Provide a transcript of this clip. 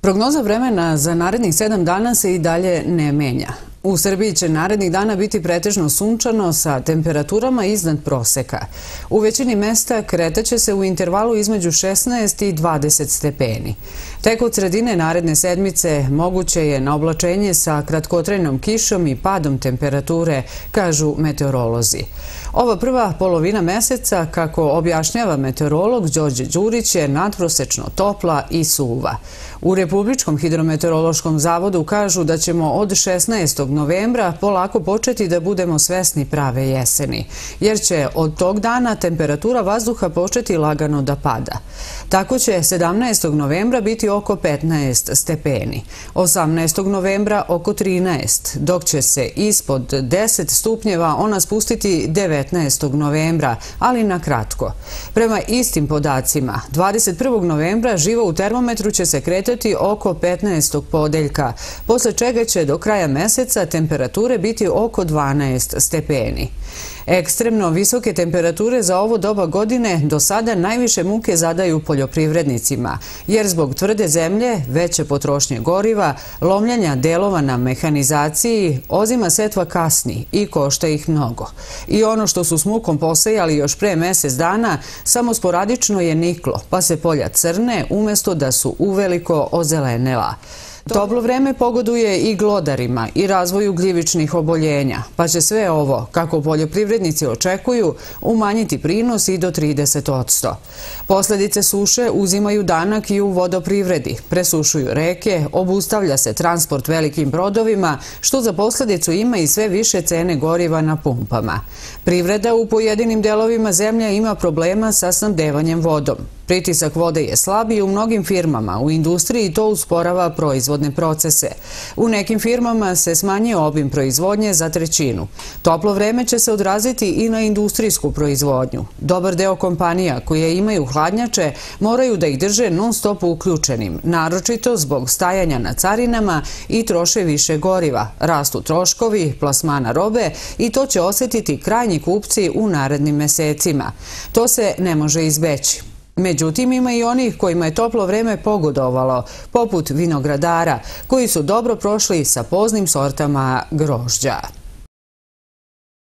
Prognoza vremena za narednih sedam dana se i dalje ne menja. U Srbiji će narednih dana biti pretežno sunčano sa temperaturama iznad proseka. U većini mesta kretaće se u intervalu između 16 i 20 stepeni. Tek od sredine naredne sedmice moguće je na oblačenje sa kratkotrenom kišom i padom temperature, kažu meteorolozi. Ova prva polovina meseca, kako objašnjava meteorolog Đorđe Đurić, je nadprosečno topla i suva. U Republičkom hidrometeorološkom zavodu kažu da ćemo od 16 novembra polako početi da budemo svesni prave jeseni, jer će od tog dana temperatura vazduha početi lagano da pada. Tako će 17. novembra biti oko 15 stepeni, 18. novembra oko 13, dok će se ispod 10 stupnjeva ona spustiti 19. novembra, ali na kratko. Prema istim podacima, 21. novembra živo u termometru će se kretati oko 15. podeljka, posle čega će do kraja meseca temperature biti oko 12 stepeni. Ekstremno visoke temperature za ovo doba godine do sada najviše muke zadaju poljoprivrednicima, jer zbog tvrde zemlje, veće potrošnje goriva, lomljanja delova na mehanizaciji, ozima setva kasni i košta ih mnogo. I ono što su s mukom posejali još pre mesec dana, samo sporadično je niklo, pa se polja crne umjesto da su uveliko ozelenela. Toplo vreme pogoduje i glodarima i razvoju gljivičnih oboljenja, pa će sve ovo, kako poljoprivrednici očekuju, umanjiti prinos i do 30%. Posledice suše uzimaju danak i u vodoprivredi, presušuju reke, obustavlja se transport velikim brodovima, što za posledicu ima i sve više cene goriva na pumpama. Privreda u pojedinim delovima zemlja ima problema sa snabdevanjem vodom. Pritisak vode je slabiji u mnogim firmama. U industriji to usporava proizvodne procese. U nekim firmama se smanje obim proizvodnje za trećinu. Toplo vreme će se odraziti i na industrijsku proizvodnju. Dobar deo kompanija koje imaju hladnjače moraju da ih drže non stop uključenim, naročito zbog stajanja na carinama i troše više goriva. Rastu troškovi, plasmana robe i to će osjetiti krajnji kupci u narednim mesecima. To se ne može izbeći. Međutim, ima i onih kojima je toplo vreme pogodovalo, poput vinogradara, koji su dobro prošli sa poznim sortama grožđa.